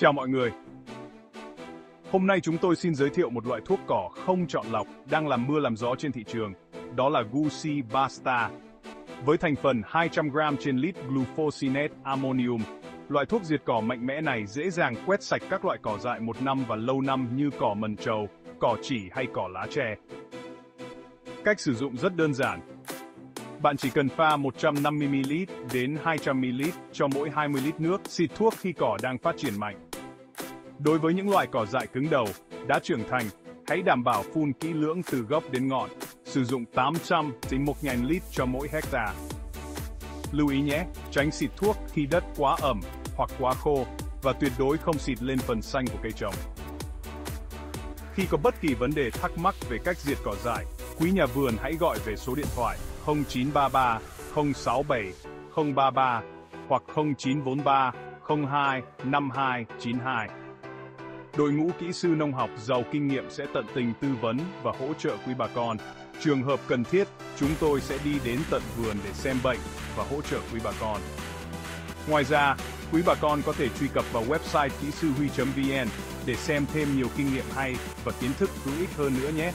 Chào mọi người. Hôm nay chúng tôi xin giới thiệu một loại thuốc cỏ không chọn lọc đang làm mưa làm gió trên thị trường, đó là Gucci Basta. Với thành phần 200g trên lít glufosinate ammonium, loại thuốc diệt cỏ mạnh mẽ này dễ dàng quét sạch các loại cỏ dại một năm và lâu năm như cỏ mần trầu, cỏ chỉ hay cỏ lá tre. Cách sử dụng rất đơn giản. Bạn chỉ cần pha 150ml đến 200ml cho mỗi 20 lít nước, xịt thuốc khi cỏ đang phát triển mạnh. Đối với những loại cỏ dại cứng đầu, đã trưởng thành, hãy đảm bảo phun kỹ lưỡng từ gốc đến ngọn, sử dụng 800 đến 1.000 lít cho mỗi hecta. Lưu ý nhé, tránh xịt thuốc khi đất quá ẩm hoặc quá khô và tuyệt đối không xịt lên phần xanh của cây trồng. Khi có bất kỳ vấn đề thắc mắc về cách diệt cỏ dại, quý nhà vườn hãy gọi về số điện thoại 0933 067 033 hoặc 0943 02 52 92. Đội ngũ kỹ sư nông học giàu kinh nghiệm sẽ tận tình tư vấn và hỗ trợ quý bà con. Trường hợp cần thiết, chúng tôi sẽ đi đến tận vườn để xem bệnh và hỗ trợ quý bà con. Ngoài ra, quý bà con có thể truy cập vào website kỹ sư huy.vn để xem thêm nhiều kinh nghiệm hay và kiến thức hữu ích hơn nữa nhé.